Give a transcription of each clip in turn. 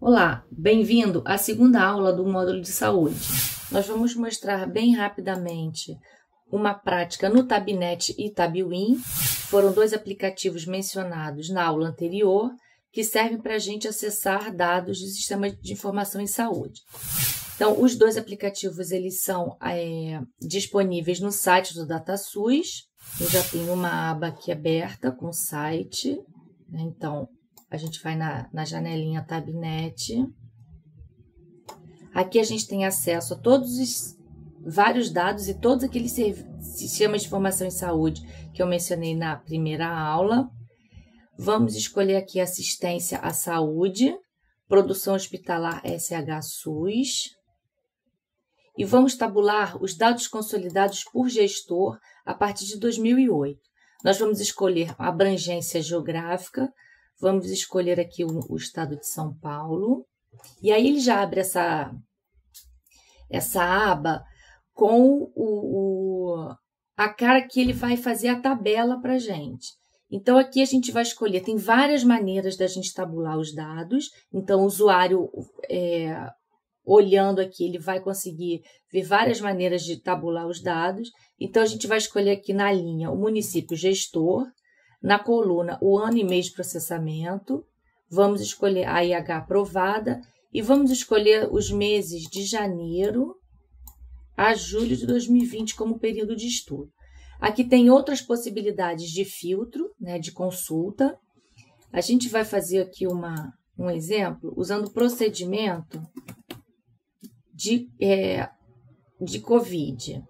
Olá, bem-vindo à segunda aula do módulo de saúde. Nós vamos mostrar bem rapidamente uma prática no Tabnet e Tabiwin. Foram dois aplicativos mencionados na aula anterior que servem para a gente acessar dados do sistema de informação em saúde. Então, os dois aplicativos eles são é, disponíveis no site do DataSUS. Eu já tenho uma aba aqui aberta com o site. Né? Então, a gente vai na, na janelinha Tabnet. Aqui a gente tem acesso a todos os vários dados e todos aqueles sistemas de informação em saúde que eu mencionei na primeira aula. Vamos escolher aqui assistência à saúde, produção hospitalar SH-SUS. E vamos tabular os dados consolidados por gestor a partir de 2008. Nós vamos escolher abrangência geográfica, vamos escolher aqui o, o estado de São Paulo. E aí ele já abre essa, essa aba com o, o, a cara que ele vai fazer a tabela para gente. Então, aqui a gente vai escolher, tem várias maneiras da gente tabular os dados. Então, o usuário, é, olhando aqui, ele vai conseguir ver várias maneiras de tabular os dados. Então, a gente vai escolher aqui na linha o município gestor, na coluna o ano e mês de processamento, vamos escolher a IH aprovada e vamos escolher os meses de janeiro a julho de 2020 como período de estudo. Aqui tem outras possibilidades de filtro, né, de consulta. A gente vai fazer aqui uma, um exemplo usando procedimento de, é, de COVID.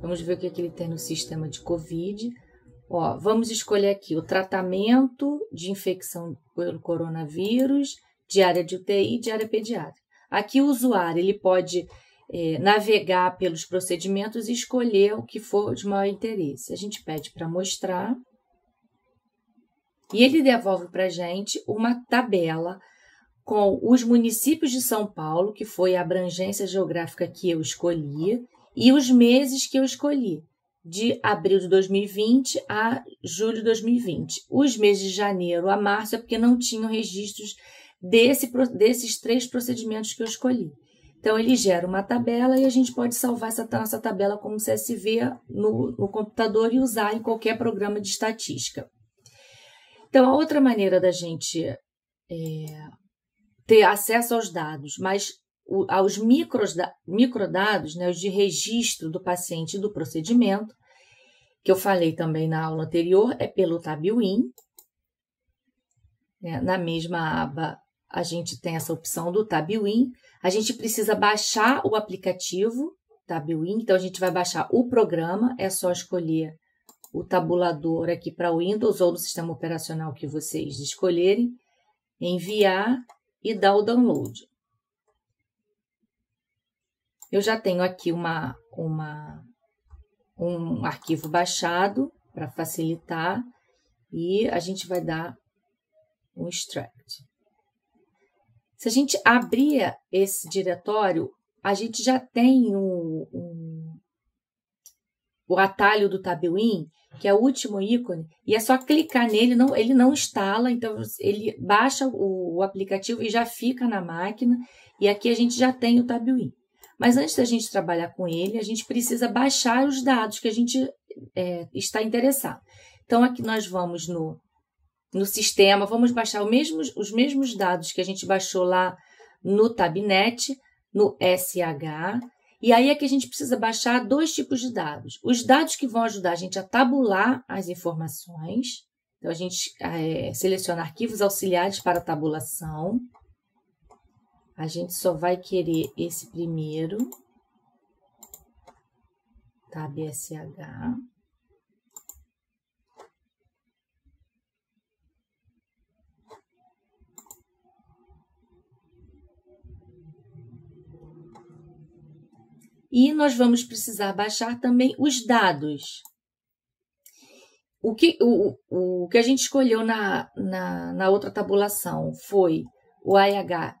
Vamos ver o que, que ele tem no sistema de COVID. Ó, vamos escolher aqui o tratamento de infecção pelo coronavírus, diária de UTI, diária pediátrica. Aqui o usuário ele pode é, navegar pelos procedimentos e escolher o que for de maior interesse. A gente pede para mostrar e ele devolve para a gente uma tabela com os municípios de São Paulo, que foi a abrangência geográfica que eu escolhi, e os meses que eu escolhi, de abril de 2020 a julho de 2020. Os meses de janeiro a março é porque não tinham registros desse, desses três procedimentos que eu escolhi. Então, ele gera uma tabela e a gente pode salvar essa nossa tabela como CSV no, no computador e usar em qualquer programa de estatística. Então, a outra maneira da gente é, ter acesso aos dados, mas o, aos micros, microdados, né, os de registro do paciente e do procedimento, que eu falei também na aula anterior, é pelo TabWin. É, na mesma aba, a gente tem essa opção do TabWin. A gente precisa baixar o aplicativo TabWin, então a gente vai baixar o programa, é só escolher o tabulador aqui para Windows ou no sistema operacional que vocês escolherem, enviar e dar o download. Eu já tenho aqui uma, uma, um arquivo baixado para facilitar e a gente vai dar um extract. Se a gente abrir esse diretório, a gente já tem um, o atalho do Tabuin, que é o último ícone, e é só clicar nele, não, ele não instala, então ele baixa o, o aplicativo e já fica na máquina, e aqui a gente já tem o Tabuin. Mas antes da gente trabalhar com ele, a gente precisa baixar os dados que a gente é, está interessado. Então, aqui nós vamos no no sistema, vamos baixar mesmos, os mesmos dados que a gente baixou lá no Tabnet, no SH, e aí é que a gente precisa baixar dois tipos de dados. Os dados que vão ajudar a gente a tabular as informações, então a gente é, seleciona arquivos auxiliares para tabulação. A gente só vai querer esse primeiro, TabSH. E nós vamos precisar baixar também os dados. O que, o, o que a gente escolheu na, na, na outra tabulação foi o AH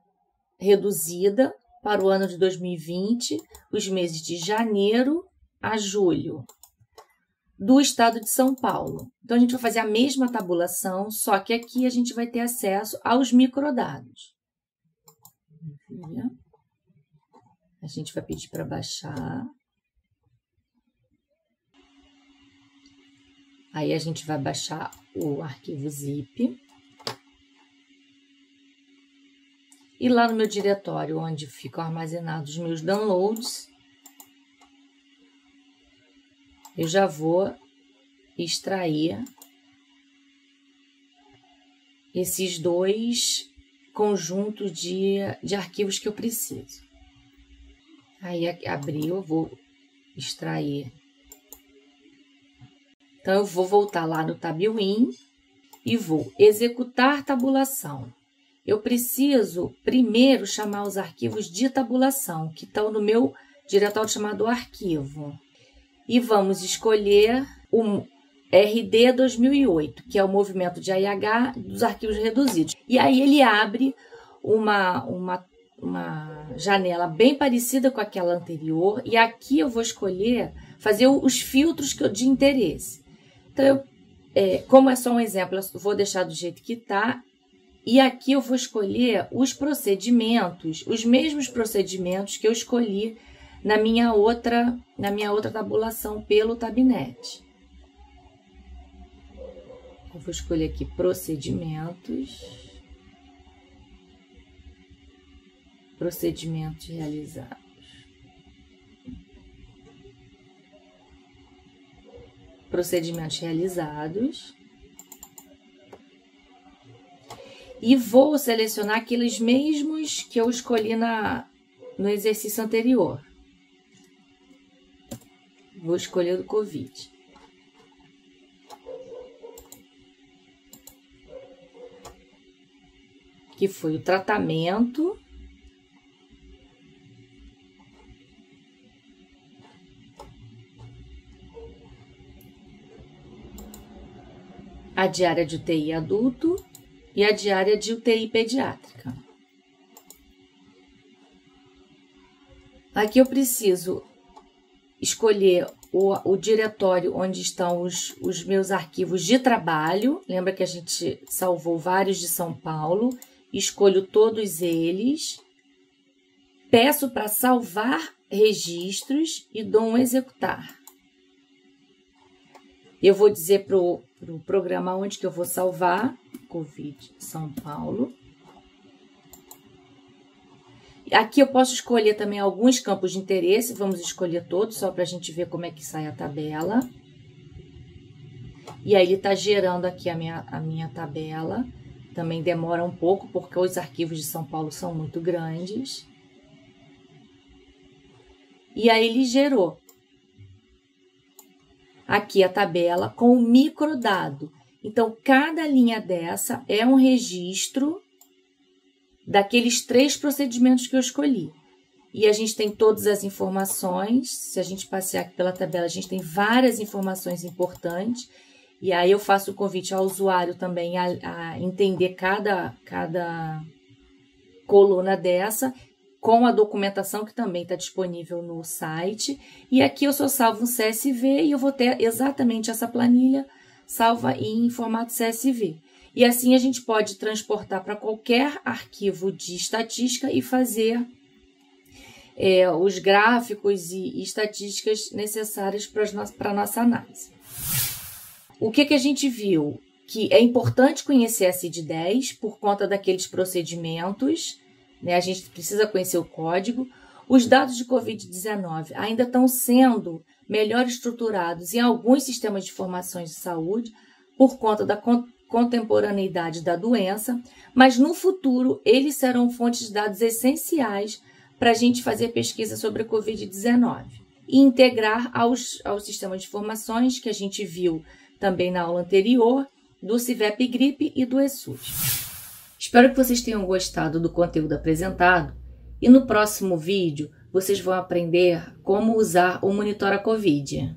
reduzida para o ano de 2020 os meses de janeiro a julho do estado de São Paulo. Então a gente vai fazer a mesma tabulação, só que aqui a gente vai ter acesso aos microdados. A gente vai pedir para baixar. Aí a gente vai baixar o arquivo zip. E lá no meu diretório, onde ficam armazenados os meus downloads, eu já vou extrair esses dois conjuntos de, de arquivos que eu preciso. Aí abriu, eu vou extrair. Então, eu vou voltar lá no Tabwin e vou executar tabulação. Eu preciso primeiro chamar os arquivos de tabulação, que estão no meu diretório chamado arquivo. E vamos escolher o RD 2008, que é o movimento de AIH dos arquivos reduzidos. E aí ele abre uma, uma uma janela bem parecida com aquela anterior e aqui eu vou escolher fazer os filtros de interesse. Então, eu, é, como é só um exemplo, eu vou deixar do jeito que está e aqui eu vou escolher os procedimentos, os mesmos procedimentos que eu escolhi na minha outra, na minha outra tabulação pelo Tabnet. Eu vou escolher aqui procedimentos. Procedimentos realizados. Procedimentos realizados. E vou selecionar aqueles mesmos que eu escolhi na, no exercício anterior. Vou escolher o do Covid. Que foi o tratamento diária de UTI adulto e a diária de UTI pediátrica. Aqui eu preciso escolher o, o diretório onde estão os, os meus arquivos de trabalho. Lembra que a gente salvou vários de São Paulo. Escolho todos eles. Peço para salvar registros e dou um executar. Eu vou dizer para pro programa onde que eu vou salvar, Covid São Paulo. Aqui eu posso escolher também alguns campos de interesse, vamos escolher todos, só para a gente ver como é que sai a tabela. E aí ele está gerando aqui a minha, a minha tabela. Também demora um pouco, porque os arquivos de São Paulo são muito grandes. E aí ele gerou aqui a tabela com o microdado. Então, cada linha dessa é um registro daqueles três procedimentos que eu escolhi. E a gente tem todas as informações. Se a gente passear aqui pela tabela, a gente tem várias informações importantes. E aí eu faço o convite ao usuário também a, a entender cada, cada coluna dessa com a documentação que também está disponível no site. E aqui eu só salvo um CSV e eu vou ter exatamente essa planilha salva em formato CSV. E assim a gente pode transportar para qualquer arquivo de estatística e fazer é, os gráficos e, estatísticas necessárias para a nossa análise. O que, que a gente viu? Que é importante conhecer a CID-10 por conta daqueles procedimentos né? A gente precisa conhecer o código. Os dados de Covid-19 ainda estão sendo melhor estruturados em alguns sistemas de informações de saúde por conta da contemporaneidade da doença, mas no futuro eles serão fontes de dados essenciais para a gente fazer pesquisa sobre a Covid-19 e integrar aos, aos sistemas de informações que a gente viu também na aula anterior do CIVEP Gripe e do ESUS. Espero que vocês tenham gostado do conteúdo apresentado e no próximo vídeo vocês vão aprender como usar o Monitora Covid.